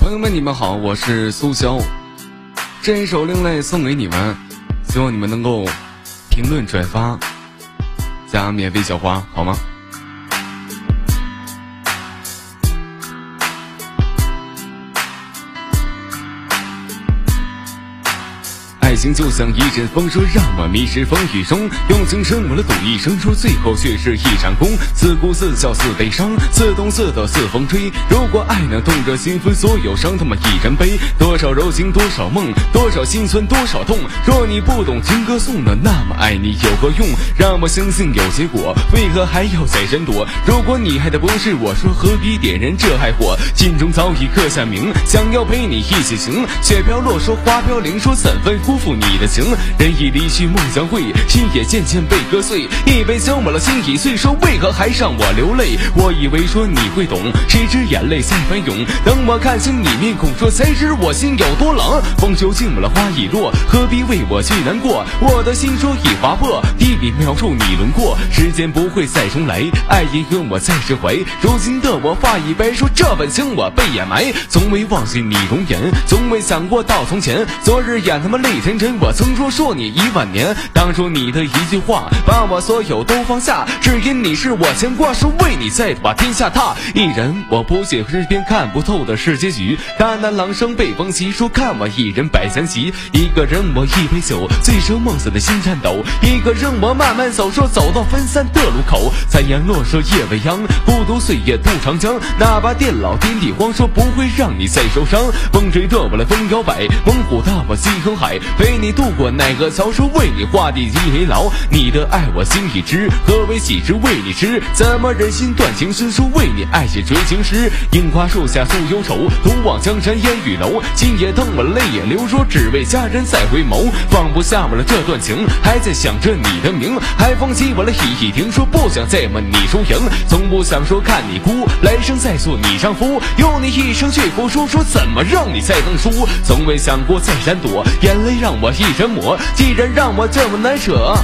朋友们，你们好，我是苏潇。这一首《另类》送给你们，希望你们能够评论、转发、加免费小花，好吗？情就像一阵风，说让我迷失风雨中，用情深我了赌一生，说最后却是一场空。自哭自笑似悲伤，似懂似懂似风吹。如果爱能痛着心扉，所有伤他妈一人背。多少柔情多少梦，多少心酸多少痛。若你不懂情歌颂的，那么爱你有何用？让我相信有结果，为何还要再争夺？如果你爱的不是我，说何必点燃这爱火？心中早已刻下名，想要陪你一起行。雪飘落，说花飘零，说三分辜。负你的情，人已离去，梦将会，心也渐渐被割碎。一杯浇满了心已碎，说为何还让我流泪？我以为说你会懂，谁知眼泪在翻涌。等我看清你面孔，说才知我心有多冷。风秋尽了，花已落，何必为我去难过？我的心说已划破，一笔描述你轮廓。时间不会再重来，爱已和我再释怀。如今的我发已白，说这份情我被掩埋。从未忘记你容颜，从未想过到从前。昨日眼他妈泪。前尘，我曾说说你一万年，当初你的一句话，把我所有都放下，只因你是我牵挂，是为你再把天下踏。一人，我不写诗篇看不透的是结局，大难狼生被风袭，说看我一人百相袭。一个人，我一杯酒，醉生梦死的心颤抖。一个人，我慢慢走，说走到分散的路口。残阳落，说夜未央，孤独岁月渡长江。哪怕地老天地荒，说不会让你再受伤。风吹的我来风摇摆，猛虎的我心横海。陪你渡过奈何桥，说为你画地为牢。你的爱我心已知，何为喜之为你痴？怎么忍心断情丝？说为你爱写绝情诗。樱花树下诉忧愁，独望江山烟雨楼。今夜疼我泪眼流，说只为佳人再回眸。放不下我了这段情，还在想着你的名。还放弃我了一一停，说不想再问你输赢。从不想说看你哭，来生再做你丈夫。有你一生去付出，说怎么让你再能输？从未想过再闪躲，眼泪让。我一人抹，既然让我这么难舍。